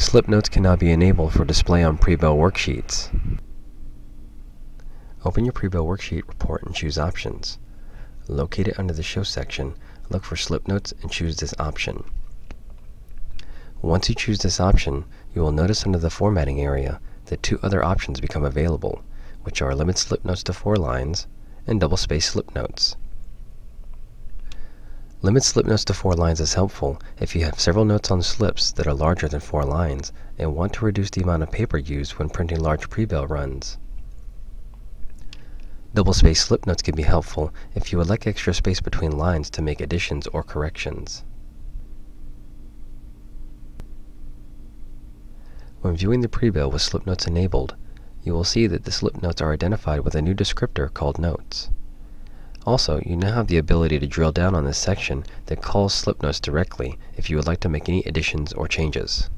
Slip notes can now be enabled for display on pre-bill worksheets. Open your pre-bill worksheet report and choose Options. Locate it under the Show section, look for Slip Notes and choose this option. Once you choose this option, you will notice under the Formatting area that two other options become available, which are Limit Slip Notes to 4 lines and Double Space Slip Notes. Limit slip notes to 4 lines is helpful if you have several notes on slips that are larger than 4 lines and want to reduce the amount of paper used when printing large pre-bill runs. Double space slip notes can be helpful if you would like extra space between lines to make additions or corrections. When viewing the pre-bill with slip notes enabled, you will see that the slip notes are identified with a new descriptor called Notes. Also, you now have the ability to drill down on this section that calls slip notes directly if you would like to make any additions or changes.